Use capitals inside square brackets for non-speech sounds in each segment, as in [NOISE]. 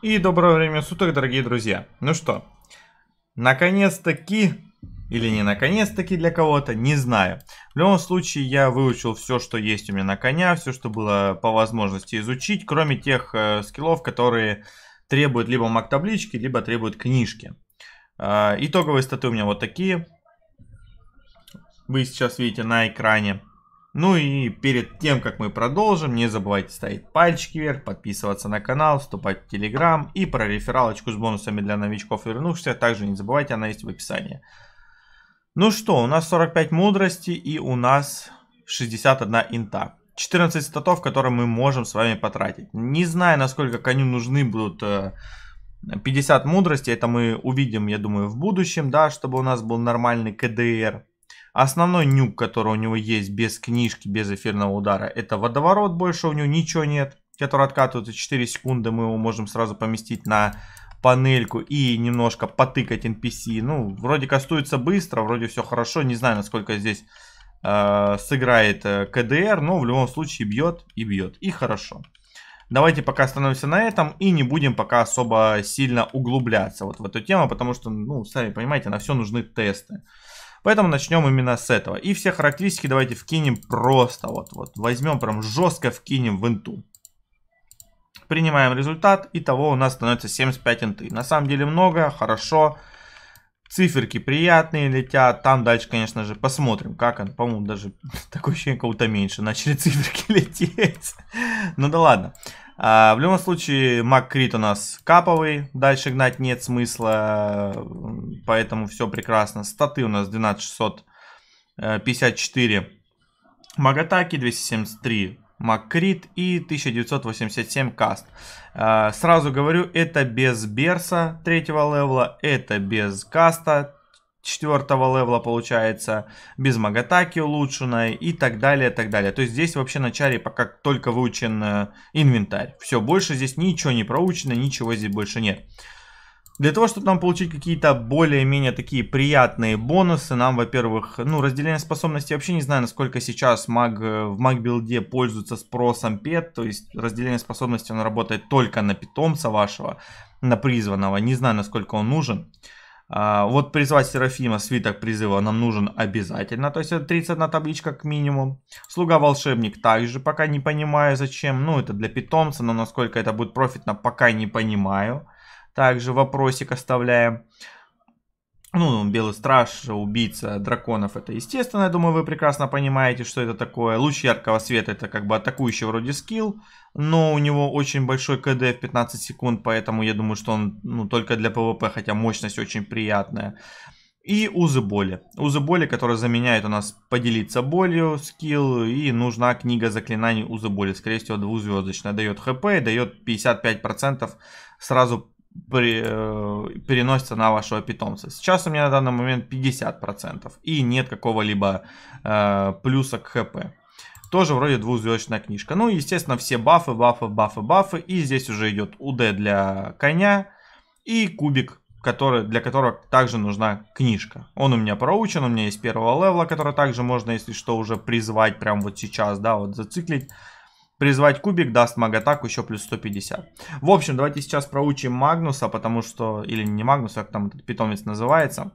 И доброго времени суток, дорогие друзья. Ну что, наконец-таки, или не наконец-таки для кого-то, не знаю. В любом случае, я выучил все, что есть у меня на коня, все, что было по возможности изучить, кроме тех э, скиллов, которые требуют либо маг-таблички, либо требуют книжки. Э, итоговые статы у меня вот такие. Вы сейчас видите на экране. Ну и перед тем, как мы продолжим, не забывайте ставить пальчики вверх, подписываться на канал, вступать в Телеграм и про рефералочку с бонусами для новичков вернувшихся. Также не забывайте, она есть в описании. Ну что, у нас 45 мудрости и у нас 61 инта. 14 статов, которые мы можем с вами потратить. Не знаю, насколько коню нужны будут 50 э, мудрости. Это мы увидим, я думаю, в будущем, да, чтобы у нас был нормальный КДР. Основной нюк, который у него есть без книжки, без эфирного удара, это водоворот. Больше у него ничего нет, который откатывается 4 секунды. Мы его можем сразу поместить на панельку и немножко потыкать NPC. Ну, вроде кастуется быстро, вроде все хорошо. Не знаю, насколько здесь э, сыграет э, КДР, но в любом случае бьет и бьет. И хорошо. Давайте пока остановимся на этом и не будем пока особо сильно углубляться вот в эту тему, потому что, ну, сами понимаете, на все нужны тесты. Поэтому начнем именно с этого. И все характеристики давайте вкинем просто. Вот, вот возьмем прям жестко вкинем в инту. Принимаем результат. и того у нас становится 75 инты. На самом деле много, хорошо. Циферки приятные летят. Там дальше, конечно же, посмотрим, как он. По-моему, даже [LAUGHS] такое ощущение, кого-то меньше начали [LAUGHS] циферки лететь. ну да ладно. А, в любом случае, Маккрит у нас каповый, дальше гнать нет смысла, поэтому все прекрасно. Статы у нас 12654, Магатаки 273, маг крит 1987 каст. А, сразу говорю, это без Берса третьего левела, это без каста четвертого левела получается, без магатаки улучшенной и так далее, так далее. То есть здесь вообще на чаре пока только выучен э, инвентарь. Все, больше здесь ничего не проучено, ничего здесь больше нет. Для того, чтобы нам получить какие-то более-менее такие приятные бонусы, нам, во-первых, ну, разделение способностей, вообще не знаю, насколько сейчас маг, э, в маг-билде пользуется спросом пет, то есть разделение способностей, он работает только на питомца вашего, на призванного, не знаю, насколько он нужен. А, вот призвать Серафима, свиток призыва нам нужен обязательно, то есть это 31 табличка как минимум. Слуга-волшебник также пока не понимаю зачем, ну это для питомца, но насколько это будет профитно, пока не понимаю. Также вопросик оставляем. Ну, Белый Страж, убийца драконов, это естественно, я думаю, вы прекрасно понимаете, что это такое. Луч яркого света, это как бы атакующий вроде скилл, но у него очень большой КД в 15 секунд, поэтому я думаю, что он ну, только для ПВП, хотя мощность очень приятная. И узы боли. Узы боли, которые заменяют у нас поделиться болью скилл, и нужна книга заклинаний узы боли, скорее всего двузвездочная, дает хп, дает 55% сразу переносится на вашего питомца. Сейчас у меня на данный момент 50% и нет какого-либо э, плюса к хп. Тоже вроде двухзвездочная книжка. Ну, естественно, все бафы, бафы, бафы, бафы. И здесь уже идет УД для коня и кубик, который, для которого также нужна книжка. Он у меня проучен, у меня есть первого левела, который также можно, если что, уже призвать прямо вот сейчас, да, вот зациклить. Призвать кубик даст маг-атаку еще плюс 150. В общем, давайте сейчас проучим Магнуса, потому что... Или не Магнуса, как там этот питомец называется.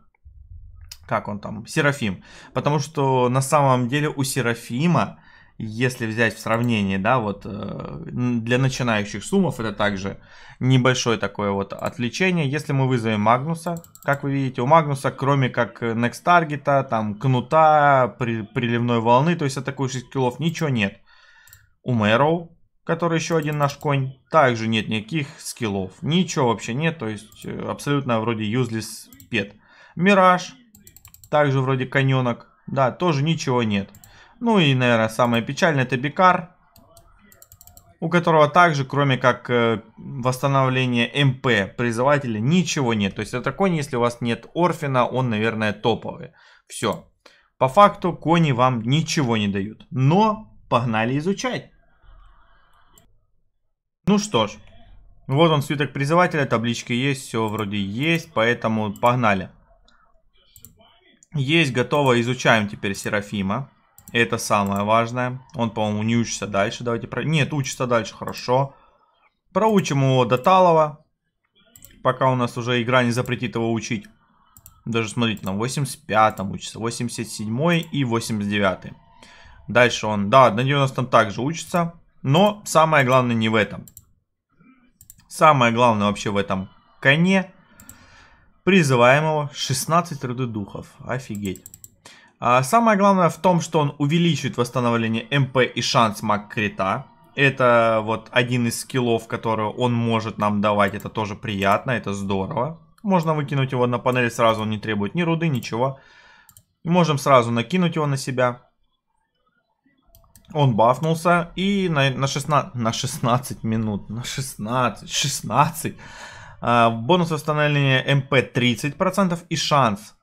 Как он там? Серафим. Потому что на самом деле у Серафима, если взять в сравнение, да, вот э, для начинающих суммов это также небольшое такое вот отвлечение. Если мы вызовем Магнуса, как вы видите, у Магнуса, кроме как Next Target, там, кнута, при, приливной волны, то есть атакующих скиллов, ничего нет. У Мэроу, который еще один наш конь, также нет никаких скиллов. Ничего вообще нет, то есть э, абсолютно вроде useless пет. Мираж, также вроде коненок, да, тоже ничего нет. Ну и, наверное, самое печальное это Бикар, у которого также, кроме как э, восстановления МП призывателя, ничего нет. То есть это конь, если у вас нет Орфина, он, наверное, топовый. Все. По факту кони вам ничего не дают. Но погнали изучать. Ну что ж, вот он свиток призывателя, таблички есть, все вроде есть, поэтому погнали. Есть, готово, изучаем теперь Серафима. Это самое важное. Он, по-моему, не учится дальше. Давайте про... Нет, учится дальше, хорошо. Проучим его до Талова. пока у нас уже игра не запретит его учить. Даже смотрите, на 85-м учится, 87 и 89 Дальше он, да, на 90-м также учится. Но самое главное не в этом. Самое главное вообще в этом коне. Призываемого 16 роды духов. Офигеть. А самое главное в том, что он увеличивает восстановление МП и шанс маг крита. Это вот один из скиллов, который он может нам давать. Это тоже приятно, это здорово. Можно выкинуть его на панель сразу, он не требует ни руды, ничего. Можем сразу накинуть его на себя. Он бафнулся и на, на, 16, на 16 минут, на 16, 16. А, бонус восстановления МП 30% и шанс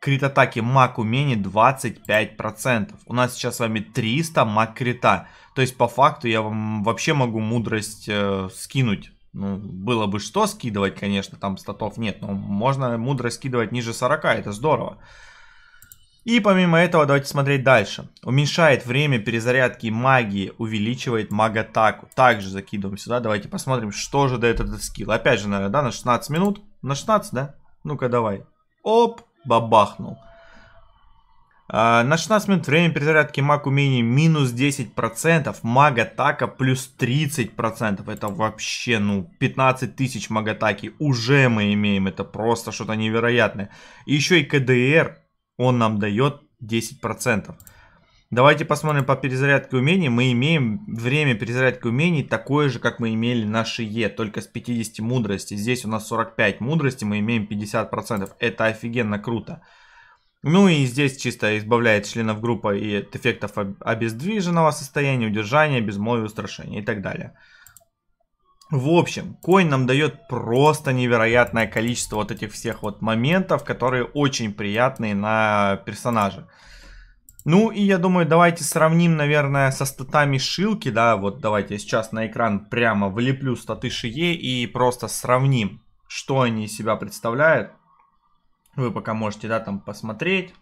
крит атаки маг умений 25%. У нас сейчас с вами 300 маг крита. То есть по факту я вам вообще могу мудрость э, скинуть. Ну, было бы что скидывать, конечно, там статов нет. Но можно мудрость скидывать ниже 40, это здорово. И помимо этого, давайте смотреть дальше. Уменьшает время перезарядки магии, увеличивает магатаку. Также закидываем сюда. Давайте посмотрим, что же дает этот скилл. Опять же, наверное, да, на 16 минут. На 16, да? Ну-ка, давай. Оп, бабахнул. А, на 16 минут время перезарядки маг умений минус 10%, маг атака плюс 30%. Это вообще, ну, 15 тысяч маг атаки уже мы имеем. Это просто что-то невероятное. И еще и КДР он нам дает 10%. Давайте посмотрим по перезарядке умений. Мы имеем время перезарядки умений такое же, как мы имели на шие, только с 50 мудрости. Здесь у нас 45 мудрости, мы имеем 50%. Это офигенно круто. Ну и здесь чисто избавляет членов группы и от эффектов обездвиженного состояния, удержания, безмолвия, устрашения и так далее. В общем, коин нам дает просто невероятное количество вот этих всех вот моментов, которые очень приятные на персонаже. Ну и я думаю, давайте сравним, наверное, со статами Шилки, да, вот давайте я сейчас на экран прямо вылеплю статы Шие и просто сравним, что они из себя представляют. Вы пока можете, да, там посмотреть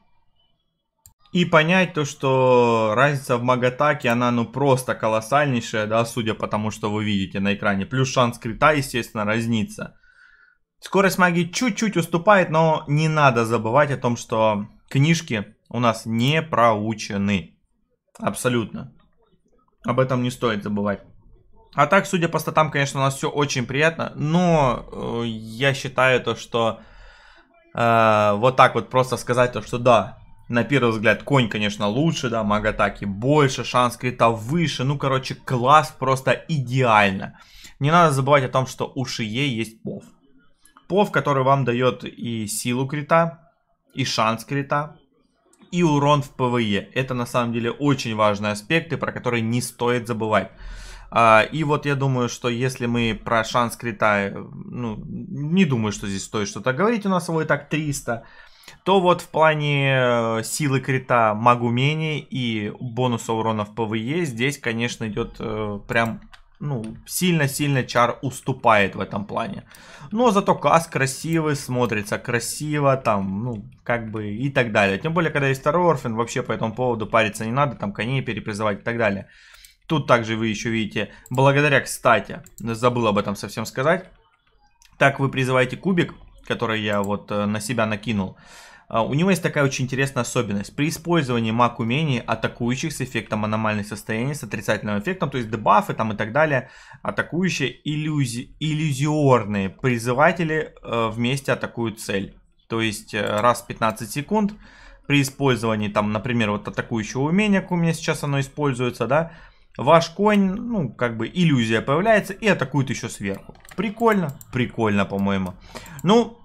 и понять то, что разница в магатаке, она ну просто колоссальнейшая, да, судя по тому, что вы видите на экране. Плюс шанс крита, естественно, разнится. Скорость магии чуть-чуть уступает, но не надо забывать о том, что книжки у нас не проучены. Абсолютно. Об этом не стоит забывать. А так, судя по статам, конечно, у нас все очень приятно, но э, я считаю то, что э, вот так вот просто сказать то, что да, на первый взгляд, конь, конечно, лучше, да, маг атаки больше, шанс крита выше. Ну, короче, класс просто идеально. Не надо забывать о том, что у Шие есть пов. Пов, который вам дает и силу крита, и шанс крита, и урон в ПВЕ. Это на самом деле очень важные аспекты, про которые не стоит забывать. А, и вот я думаю, что если мы про шанс крита, ну, не думаю, что здесь стоит что-то говорить, у нас его и так 300 то вот в плане э, силы крита магумений и бонуса урона в ПВЕ здесь, конечно, идет э, прям ну, сильно-сильно чар уступает в этом плане. Но зато каск красивый, смотрится красиво, там, ну, как бы и так далее. Тем более, когда есть второй орфен, вообще по этому поводу париться не надо, там коней перепризывать и так далее. Тут также вы еще видите, благодаря, кстати, забыл об этом совсем сказать, так вы призываете кубик, который я вот э, на себя накинул. А, у него есть такая очень интересная особенность. При использовании маг умений, атакующих с эффектом аномальных состояний, с отрицательным эффектом, то есть дебафы там и так далее, атакующие иллюзи иллюзиорные призыватели э, вместе атакуют цель. То есть э, раз в 15 секунд при использовании там, например, вот атакующего умения, как у меня сейчас оно используется, да, ваш конь, ну, как бы иллюзия появляется и атакует еще сверху. Прикольно? Прикольно, по-моему. Ну,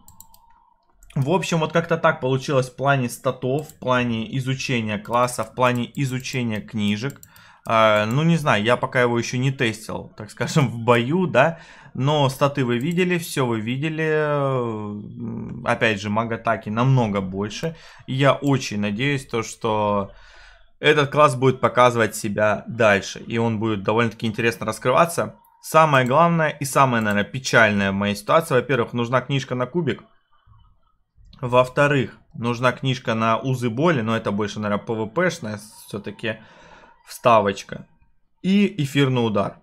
в общем, вот как-то так получилось в плане статов, в плане изучения класса, в плане изучения книжек. Uh, ну, не знаю, я пока его еще не тестил, [LAUGHS] так скажем, в бою, да. Но статы вы видели, все вы видели. Опять же, магатаки намного больше. И я очень надеюсь, то, что этот класс будет показывать себя дальше. И он будет довольно-таки интересно раскрываться. Самое главное и самое, наверное, печальное в моей ситуации. Во-первых, нужна книжка на кубик. Во-вторых, нужна книжка на узы боли, но это больше, наверное, ПВПшная все-таки вставочка. И эфирный удар.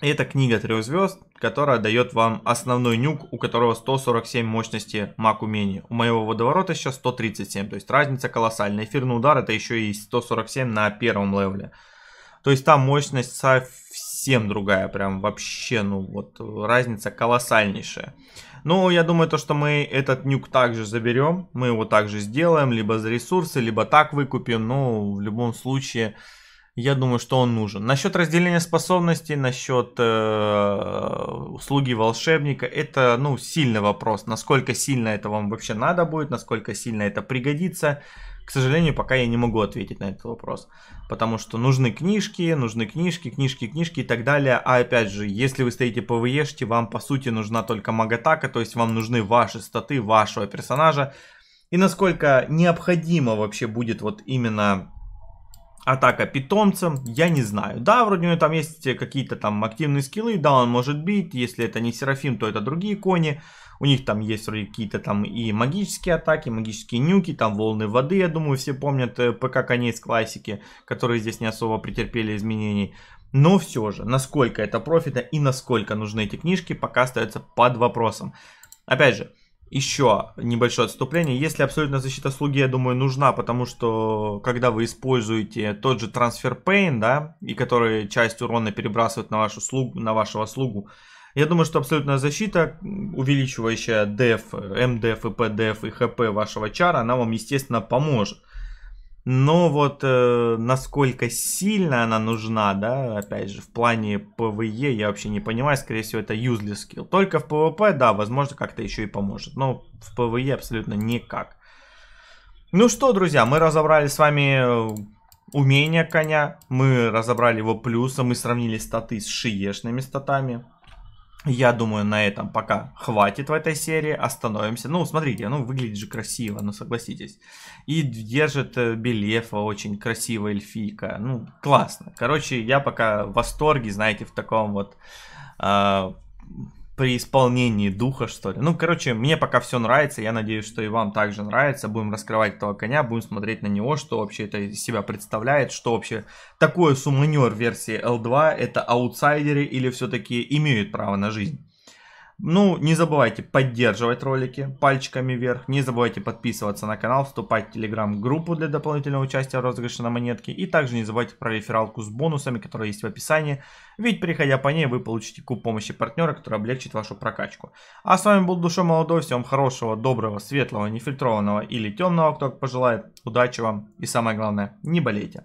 Это книга трех звезд, которая дает вам основной нюк, у которого 147 мощности маг умений. У моего водоворота сейчас 137, то есть разница колоссальная. Эфирный удар это еще и 147 на первом левеле. То есть там мощность совсем другая, прям вообще, ну вот разница колоссальнейшая. Ну, я думаю, то, что мы этот нюк также заберем, мы его также сделаем, либо за ресурсы, либо так выкупим, но в любом случае я думаю, что он нужен. Насчет разделения способностей, насчет э, услуги волшебника, это ну, сильный вопрос. Насколько сильно это вам вообще надо будет, насколько сильно это пригодится. К сожалению, пока я не могу ответить на этот вопрос. Потому что нужны книжки, нужны книжки, книжки, книжки и так далее. А опять же, если вы стоите по ВЕште, вам по сути нужна только магатака, то есть вам нужны ваши статы вашего персонажа. И насколько необходимо вообще будет вот именно атака питомцем, я не знаю. Да, вроде у него там есть какие-то там активные скиллы, да, он может бить, если это не Серафим, то это другие кони. У них там есть вроде какие-то там и магические атаки, магические нюки, там волны воды, я думаю, все помнят э, ПК коней с классики, которые здесь не особо претерпели изменений. Но все же, насколько это профита и насколько нужны эти книжки, пока остается под вопросом. Опять же, еще небольшое отступление. Если абсолютная защита слуги, я думаю, нужна, потому что когда вы используете тот же трансфер pain, да, и который часть урона перебрасывает на вашу слугу, на вашего слугу, я думаю, что абсолютная защита, увеличивающая def, mdf и pdf и hp вашего чара, она вам, естественно, поможет. Но вот э, насколько сильно она нужна, да, опять же, в плане ПВЕ я вообще не понимаю, скорее всего это useless skill. Только в ПВП, да, возможно как-то еще и поможет, но в ПВЕ абсолютно никак. Ну что, друзья, мы разобрали с вами э, умения коня, мы разобрали его плюсы, мы сравнили статы с шиешными статами. Я думаю, на этом пока хватит в этой серии. Остановимся. Ну, смотрите, ну, выглядит же красиво, ну, согласитесь. И держит э, Белефа очень красиво эльфийка. Ну, классно. Короче, я пока в восторге, знаете, в таком вот... Э, при исполнении духа, что ли. Ну, короче, мне пока все нравится, я надеюсь, что и вам также нравится. Будем раскрывать этого коня, будем смотреть на него, что вообще это из себя представляет, что вообще такое сумманер версии L2, это аутсайдеры или все-таки имеют право на жизнь. Ну, не забывайте поддерживать ролики пальчиками вверх. Не забывайте подписываться на канал, вступать в телеграм-группу для дополнительного участия в розыгрыше на монетке. И также не забывайте про рефералку с бонусами, которая есть в описании. Ведь переходя по ней, вы получите куб помощи партнера, который облегчит вашу прокачку. А с вами был Душа Молодой. Всем хорошего, доброго, светлого, нефильтрованного или темного, кто пожелает. Удачи вам и самое главное, не болейте.